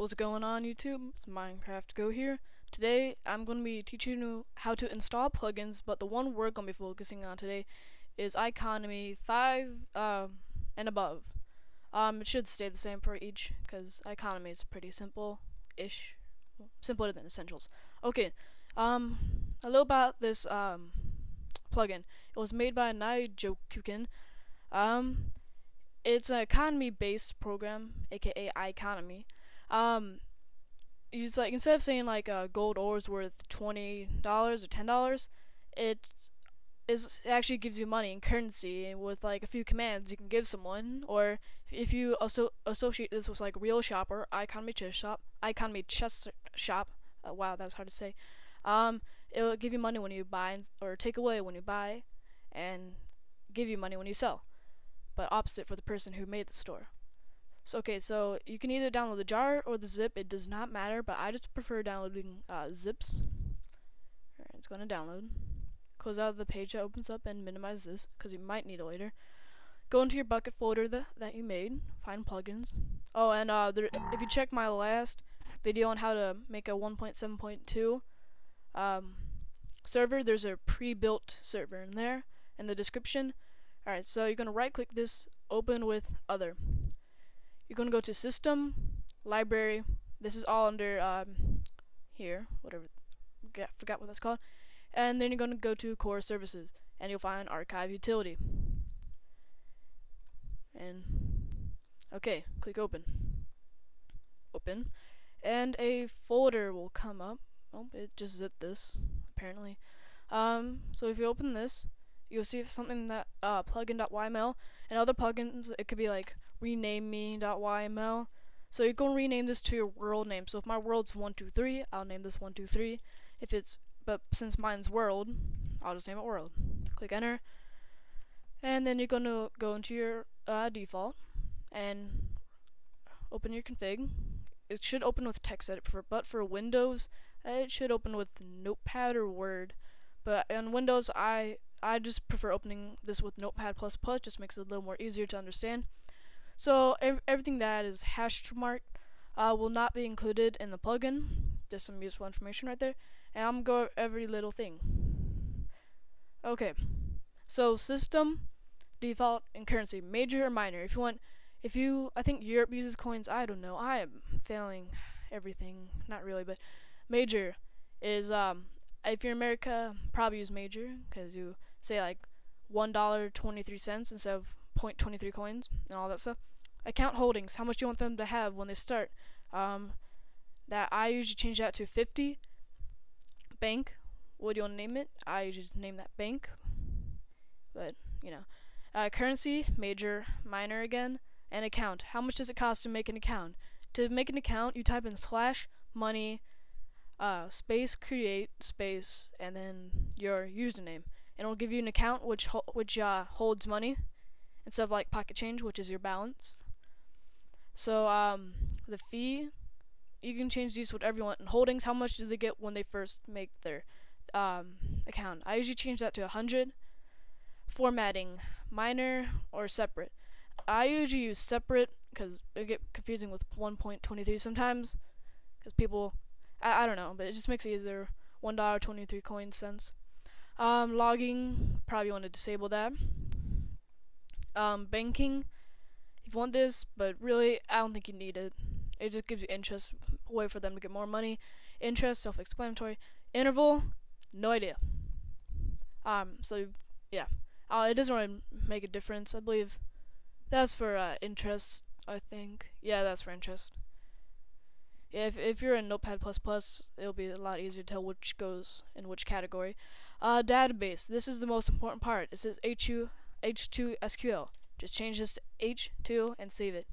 What's going on YouTube? It's Minecraft Go here. Today I'm going to be teaching you how to install plugins, but the one we're going to be focusing on today is iConomy 5 um, and above. Um, it should stay the same for each, because iConomy is pretty simple-ish. simpler than Essentials. Okay, um, a little about this um, plugin. It was made by Nijikokun. Um, it's an economy-based program, aka iConomy. Um, it's like instead of saying like uh, gold ore is worth twenty dollars or ten dollars, it is it actually gives you money in currency with like a few commands you can give someone. Or if you also associate this with like real shopper, iConomy ChestShop, iConomy chess shop. Uh, wow, that's hard to say. Um, it will give you money when you buy or take away when you buy, and give you money when you sell. But opposite for the person who made the store. So okay, so you can either download the jar or the zip. It does not matter, but I just prefer downloading uh, zips. Alright, it's going to download. Close out the page that opens up and minimize this, because you might need it later. Go into your Bukkit folder that, that you made. Find plugins. Oh, and uh, there, if you check my last video on how to make a 1.7.2 um, server, there's a pre-built server in there in the description. Alright, so you're going to right click this, open with other you're going to go to System, Library. This is all under um, here, whatever. Get, forgot what that's called. And then you're going to go to Core Services, and you'll find Archive Utility. And okay, click Open. Open, and a folder will come up. Oh, it just zipped this apparently. Um, so if you open this, you'll see something that uh, plugin.yml and other plugins. It could be like rename me.yml. So you're going to rename this to your world name. So if my world's 123, I'll name this 123. If it's, but since mine's world, I'll just name it world. Click enter. And then you're going to go into your uh, default and open your config. It should open with text editor, but for Windows, it should open with Notepad or Word. But on Windows, I I just prefer opening this with Notepad++, plus just makes it a little more easier to understand. So ev everything that is hash marked uh, will not be included in the plugin. Just some useful information right there. And I'm going to go every little thing. Okay. So system, default, and currency. Major or minor. If you want, if you, I think Europe uses coins. I don't know. I am failing everything. Not really, but major is, um, if you're America, probably use major because you say like $1.23 instead of 0.23 coins and all that stuff account holdings, how much do you want them to have when they start? Um, that I usually change that to 50. Bank, what do you want to name it? I usually just name that bank. But, you know. Uh, currency, major, minor again, and account. How much does it cost to make an account? To make an account, you type in slash money uh, space create space and then your username. And it'll give you an account which which uh, holds money instead of like pocket change, which is your balance so um, the fee, you can change these whatever you want. And holdings, how much do they get when they first make their um, account? I usually change that to 100. Formatting, minor or separate. I usually use separate because it get confusing with 1.23 sometimes because people, I, I don't know, but it just makes it easier. One dollar twenty three coin cents. Um, logging, probably want to disable that. Um, banking, you want this, but really, I don't think you need it. It just gives you interest, a way for them to get more money. Interest, self-explanatory. Interval, no idea. Um, so, yeah. Uh, it doesn't really make a difference, I believe. That's for, uh, interest, I think. Yeah, that's for interest. Yeah, if, if you're in Notepad++, plus it'll be a lot easier to tell which goes in which category. Uh, database. This is the most important part. It says H2, H2SQL. Just change this to H2 and save it.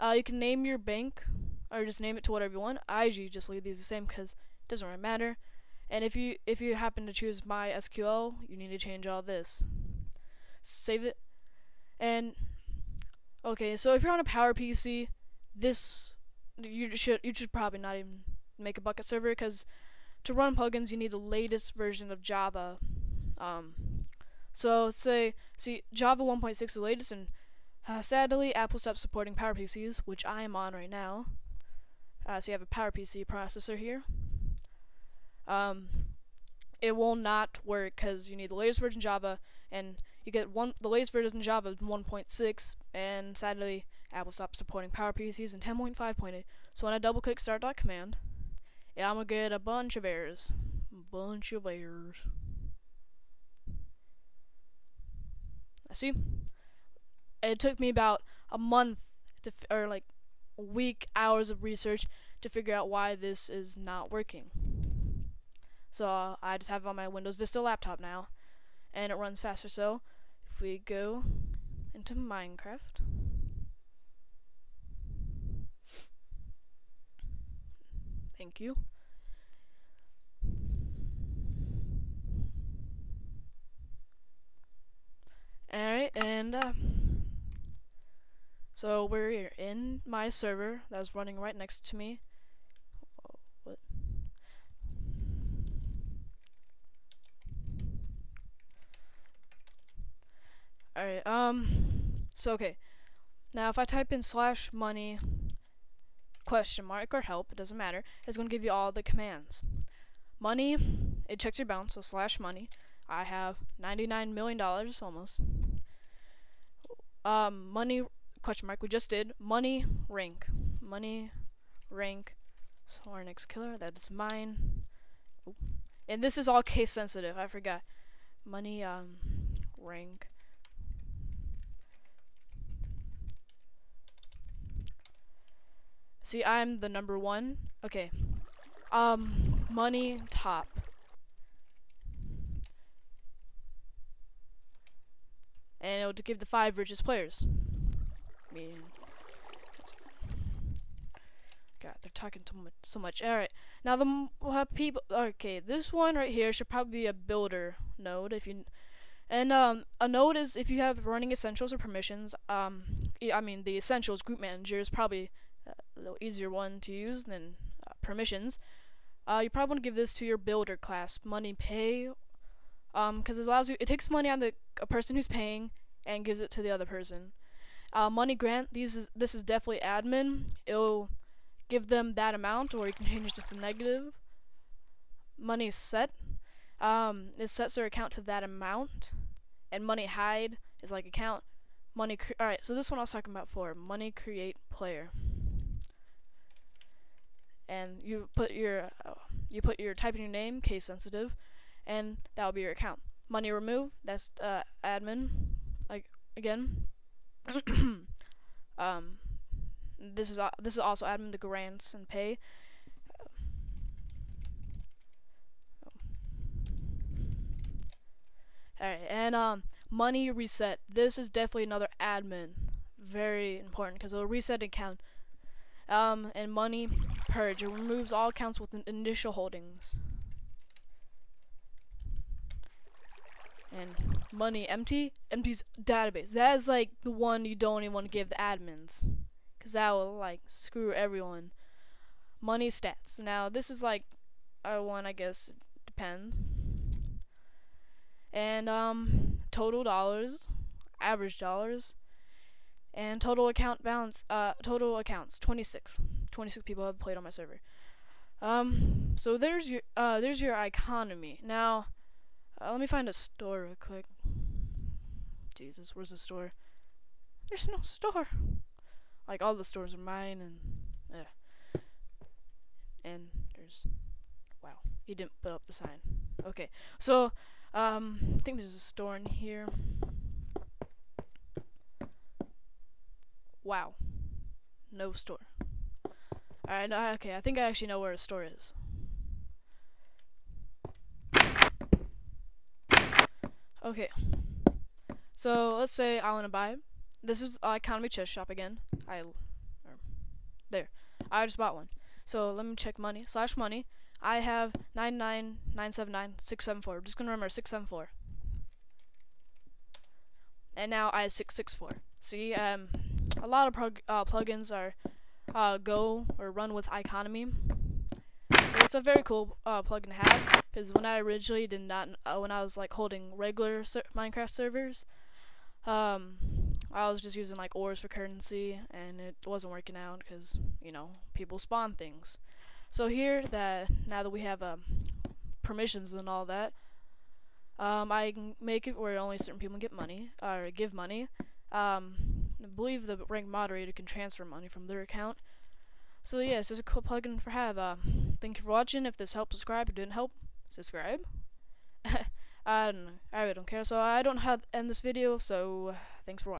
Uh, you can name your bank or just name it to whatever you want. I usually just leave these the same because it doesn't really matter. And if you if you happen to choose MySQL, you need to change all this. Save it. And okay, so if you're on a Power PC, this you should you should probably not even make a Bukkit server because to run plugins you need the latest version of Java. Um, so let's say, see, Java 1.6 is the latest, and uh, sadly, Apple stopped supporting PowerPCs, which I am on right now. Uh, so you have a PowerPC processor here. Um, it will not work because you need the latest version Java, and you get one the latest version Java 1.6, and sadly Apple stopped supporting PowerPCs in 10.5.8. So when I double click start.command, yeah, I'm gonna get a bunch of errors, bunch of errors. I see. It took me about a month to or like a week, hours of research to figure out why this is not working. So uh, I just have it on my Windows Vista laptop now, and it runs faster. So if we go into Minecraft. Thank you. And uh, so we're in my server that's running right next to me. What? Alright, um, so okay. Now if I type in slash money question mark or help, it doesn't matter, it's going to give you all the commands. Money, it checks your balance, so slash money. I have $99 million almost. Um, money question mark we just did money rank. Money rank so our next killer that is mine. Ooh. and this is all case sensitive I forgot. Money um rank. See I'm the number one? Okay. Um money top and it'll give the five richest players man. God, they're talking much, so much. All right, now the people. Okay, this one right here should probably be a builder node if you. And um, a node is if you have running essentials or permissions. Um, I mean the essentials group manager is probably a little easier one to use than uh, permissions. Uh, you probably want to give this to your builder class, money pay, um, because it allows you. It takes money on the a person who's paying and gives it to the other person. Uh, money grant, these is, this is definitely admin. It'll give them that amount, or you can change it to negative. Money set, um, it sets their account to that amount. And money hide is like account. Money, alright, so this one I was talking about for money create player. And you put your, uh, you put your type in your name, case sensitive, and that will be your account. Money remove, that's uh, admin, like again, um, this is uh, this is also admin the grants and pay. Alright, and um, money reset. This is definitely another admin. Very important because it'll reset account. Um, and money purge. It removes all accounts with initial holdings. And money empty empties database. That is like the one you don't even want to give the admins because that will like screw everyone. Money stats. Now this is like a one i guess depends. And um total dollars average dollars and total account balance uh total accounts 26 26 people have played on my server. Um so there's your uh there's your economy. Now uh, let me find a store real quick. Jesus, where's the store? There's no store. Like all the stores are mine, and yeah. And there's, wow, he didn't put up the sign. Okay, so um, I think there's a store in here. Wow, no store. Alright, okay, I think I actually know where a store is. Okay. So let's say I want to buy. This is uh, economy chest shop again. I there. I just bought one. So let me check money slash money. I have nine nine nine seven nine six seven four. I'm just gonna remember six seven four. And now I have six six four. See, um, a lot of uh, plugins are uh, go or run with economy. It's a very cool uh, plugin to have because when I originally did not, uh, when I was like holding regular ser Minecraft servers, um, I was just using like ores for currency, and it wasn't working out because you know people spawn things. So here, that now that we have um, permissions and all that, um, I can make it where only certain people get money or give money. Um, I believe the rank moderator can transfer money from their account. So yeah, it's just a cool plugin for have. Uh, thank you for watching. If this helped, subscribe. If it didn't help, subscribe. I don't know. I really don't care. So I don't have end this video. So thanks for watching.